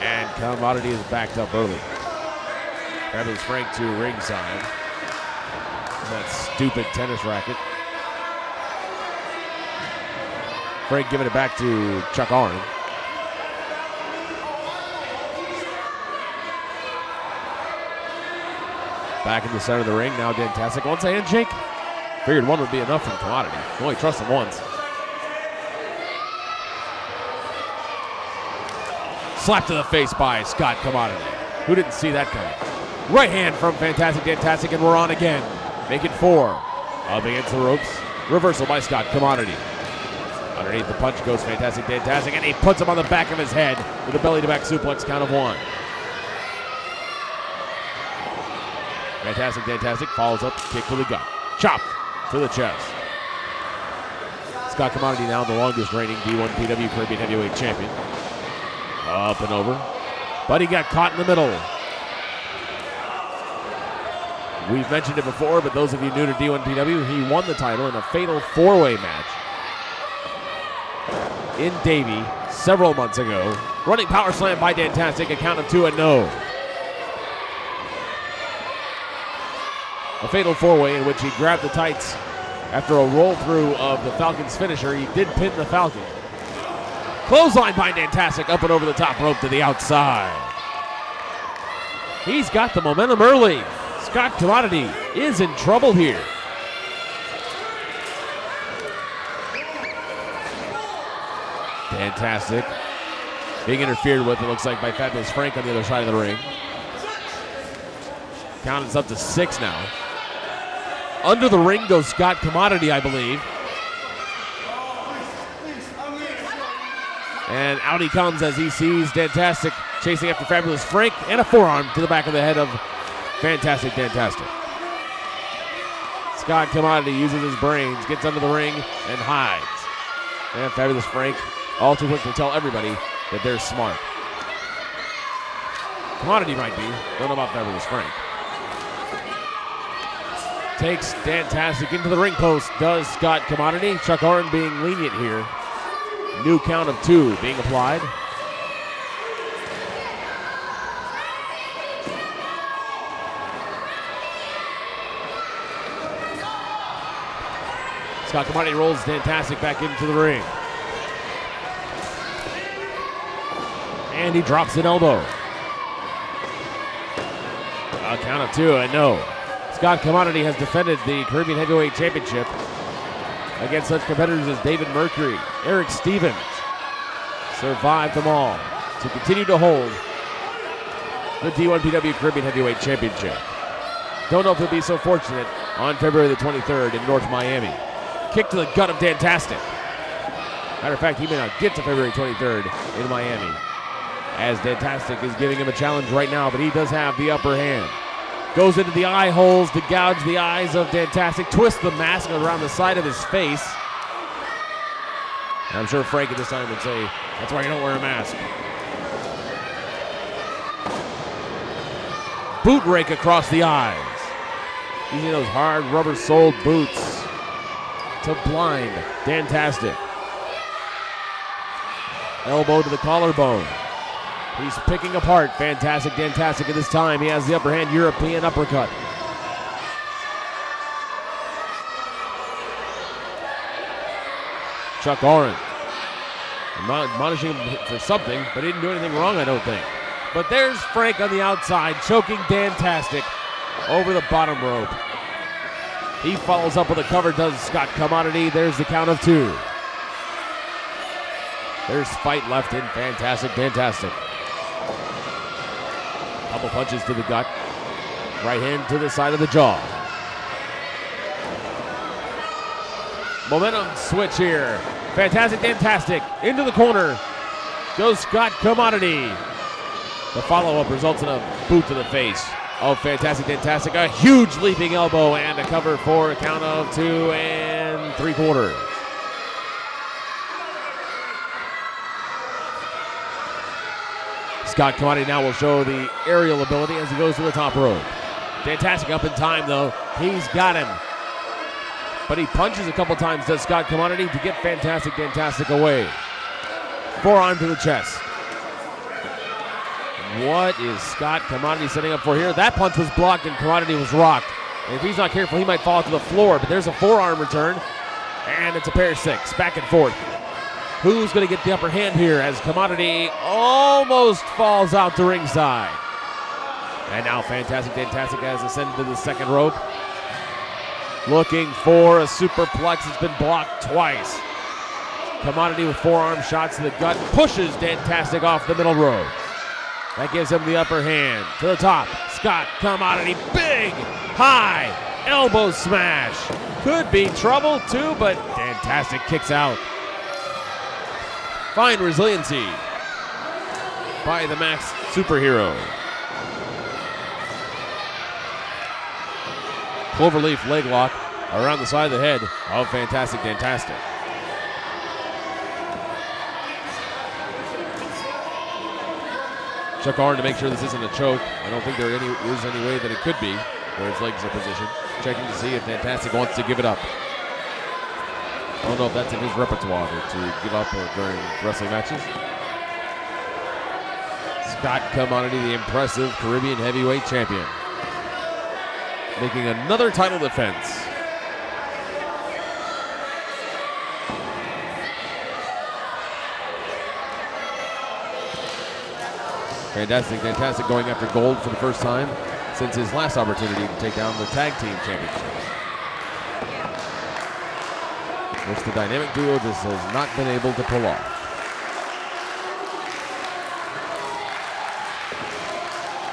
And Commodity is backed up early. Fabulous Frank to ringside. That stupid tennis racket. Frank giving it back to Chuck Arn. Back in the center of the ring. Now Dantastic wants a handshake. Figured one would be enough from Commodity. Only trust him once. Slap to the face by Scott Commodity. Who didn't see that coming? Right hand from Fantastic Dantastic, and we're on again. Make it four. Up against the ropes. Reversal by Scott Commodity. Underneath the punch goes Fantastic Dantastic, and he puts him on the back of his head with a belly to back suplex count of one. Fantastic Dantastic follows up, kick to the gut. Chop to the chest. Scott Commodity now the longest reigning D1 PW Caribbean Heavyweight Champion. Up and over. But he got caught in the middle. We've mentioned it before, but those of you new to D1PW, he won the title in a fatal four way match in Davie several months ago. Running power slam by Dantastic, a count of two and no. A fatal four way in which he grabbed the tights after a roll through of the Falcon's finisher. He did pin the Falcon. Clothesline by Dantastic up and over the top rope to the outside. He's got the momentum early. Scott Commodity is in trouble here. Fantastic. Being interfered with, it looks like, by Fabulous Frank on the other side of the ring. Count is up to six now. Under the ring goes Scott Commodity, I believe. And out he comes as he sees Dantastic chasing after Fabulous Frank and a forearm to the back of the head of Fantastic Dantastic. Scott Commodity uses his brains, gets under the ring, and hides. And Fabulous Frank, all too quick to tell everybody that they're smart. Commodity might be, don't know about Fabulous Frank. Takes Dantastic into the ring post, does Scott Commodity. Chuck Arn being lenient here. New count of two being applied. Scott Commodity rolls Dantastic back into the ring. And he drops an elbow. A count of two, and no. Scott Commodity has defended the Caribbean Heavyweight Championship against such competitors as David Mercury, Eric Stevens. Survived them all to continue to hold the D1PW Caribbean Heavyweight Championship. Don't know if he'll be so fortunate on February the 23rd in North Miami. Kick to the gut of Dantastic. Matter of fact, he may not get to February 23rd in Miami, as Dantastic is giving him a challenge right now, but he does have the upper hand. Goes into the eye holes to gouge the eyes of Dantastic, twists the mask around the side of his face. And I'm sure Frank at this time would say, that's why you don't wear a mask. Boot rake across the eyes. Using those hard rubber soled boots to blind Dantastic. Elbow to the collarbone. He's picking apart Fantastic Dantastic at this time. He has the upper hand European uppercut. Chuck Arn. Admonishing him for something, but he didn't do anything wrong, I don't think. But there's Frank on the outside, choking Dantastic over the bottom rope. He follows up with a cover, does Scott Commodity. There's the count of two. There's fight left in Fantastic Dantastic. Couple punches to the gut. Right hand to the side of the jaw. Momentum switch here. Fantastic Dantastic. into the corner. Goes Scott Commodity. The follow up results in a boot to the face of Fantastic Dantastic. A huge leaping elbow and a cover for a count of two and three quarters. Scott Commodity now will show the aerial ability as he goes to the top rope. Fantastic up in time though. He's got him. But he punches a couple times, does Scott Commodity, to get Fantastic Dantastic away. Forearm to the chest. What is Scott Commodity setting up for here? That punch was blocked and Commodity was rocked. And if he's not careful, he might fall to the floor. But there's a forearm return, and it's a pair of six. Back and forth. Who's going to get the upper hand here as Commodity almost falls out to ringside? And now Fantastic Dantastic has ascended to the second rope. Looking for a superplex. It's been blocked twice. Commodity with forearm shots to the gut pushes Dantastic off the middle rope. That gives him the upper hand. To the top. Scott Commodity. Big, high, elbow smash. Could be trouble too, but Dantastic kicks out. Fine resiliency by the Max superhero. Cloverleaf leg lock around the side of the head of Fantastic Dantastic. Chuck Arn to make sure this isn't a choke. I don't think there any, is any way that it could be where his legs are positioned. Checking to see if Fantastic wants to give it up. I don't know if that's in his repertoire to give up uh, during wrestling matches. Scott Commodity, the impressive Caribbean heavyweight champion, making another title defense. Fantastic, Dantastic going after gold for the first time since his last opportunity to take down the tag team championships. Which the dynamic duo just has not been able to pull off.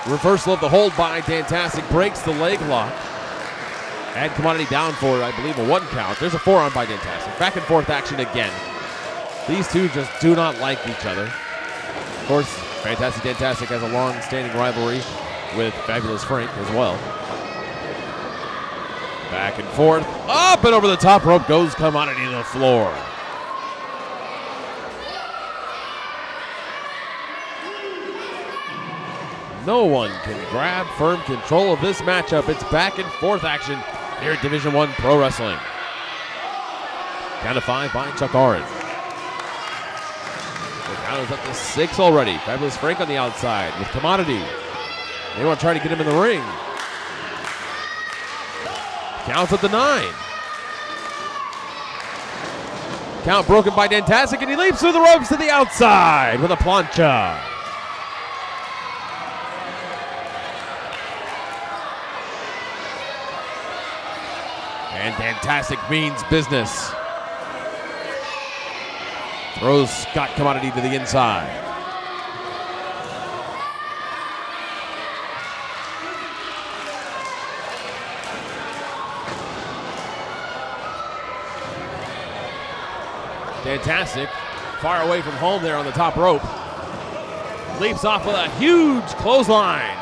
Reversal of the hold by Dantastic breaks the leg lock. And commodity down for, I believe, a one count. There's a forearm by Dantastic. Back and forth action again. These two just do not like each other. Of course, Fantastic Dantastic has a long-standing rivalry with Fabulous Frank as well. Back and forth. Up and over the top rope goes Commodity to the floor. No one can grab firm control of this matchup. It's back and forth action here at Division One Pro Wrestling. Count of five by Chuck Arn. The count is up to six already. Fabulous Frank on the outside with Commodity. They want to try to get him in the ring. Counts at the nine. Count broken by Dantastic, and he leaps through the ropes to the outside with a plancha. And Dantastic means business. Throws Scott Commodity to the inside. Fantastic. Far away from home there on the top rope. Leaps off with a huge clothesline.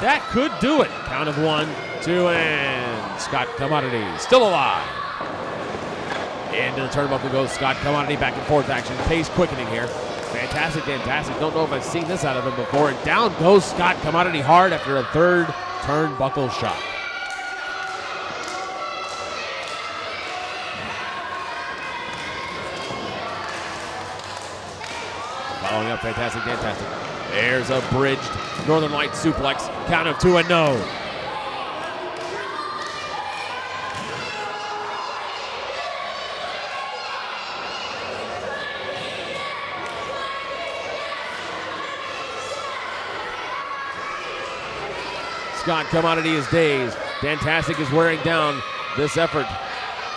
That could do it. Count of one, two, and Scott Commodity still alive. Into the turnbuckle goes Scott Commodity. Back and forth action. Pace quickening here. Fantastic, Dantastic. Don't know if I've seen this out of him before. And down goes Scott Commodity hard after a third turnbuckle shot. Oh, Following up, fantastic, Dantastic. There's a bridged Northern Light suplex. Count of two and no. Scott Commodity is dazed. Fantastic is wearing down. This effort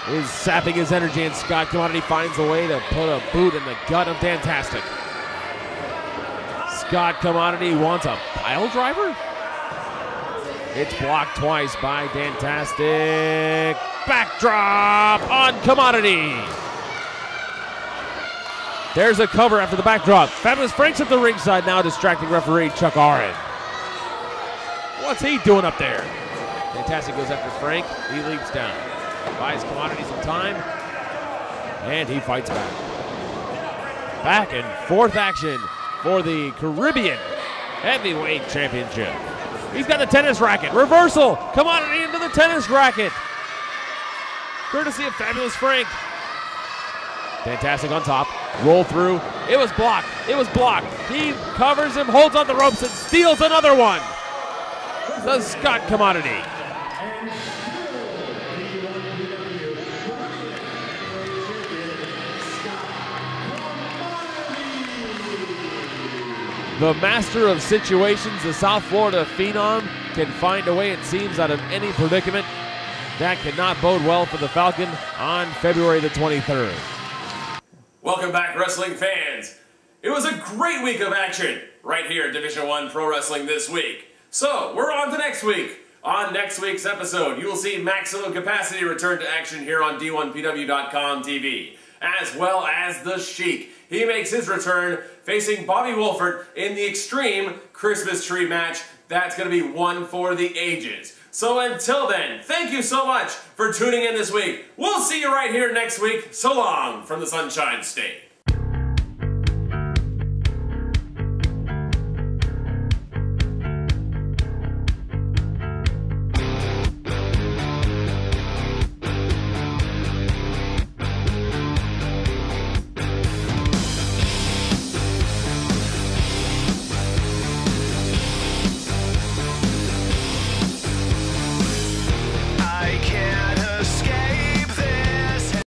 is sapping his energy, and Scott Commodity finds a way to put a boot in the gut of Fantastic. Scott Commodity wants a pile driver? It's blocked twice by Dantastic. Backdrop on Commodity. There's a cover after the backdrop. Fabulous Frank's at the ringside now, distracting referee Chuck Arn. What's he doing up there? Fantastic goes after Frank. He leaps down. Buys Commodity some time. And he fights back. Back and forth action for the Caribbean Heavyweight Championship. He's got the tennis racket. Reversal. Come on into the tennis racket. Courtesy of Fabulous Frank. Fantastic on top. Roll through. It was blocked. It was blocked. He covers him, holds on the ropes, and steals another one. The Scott Commodity. The master of situations, the South Florida Phenom, can find a way, it seems, out of any predicament. That cannot bode well for the Falcon on February the 23rd. Welcome back, wrestling fans. It was a great week of action right here at Division One Pro Wrestling this week. So we're on to next week. On next week's episode, you will see Maximum Capacity return to action here on D1PW.com TV, as well as The Sheik. He makes his return facing Bobby Wolford in the Extreme Christmas Tree match. That's going to be one for the ages. So until then, thank you so much for tuning in this week. We'll see you right here next week. So long from the Sunshine State.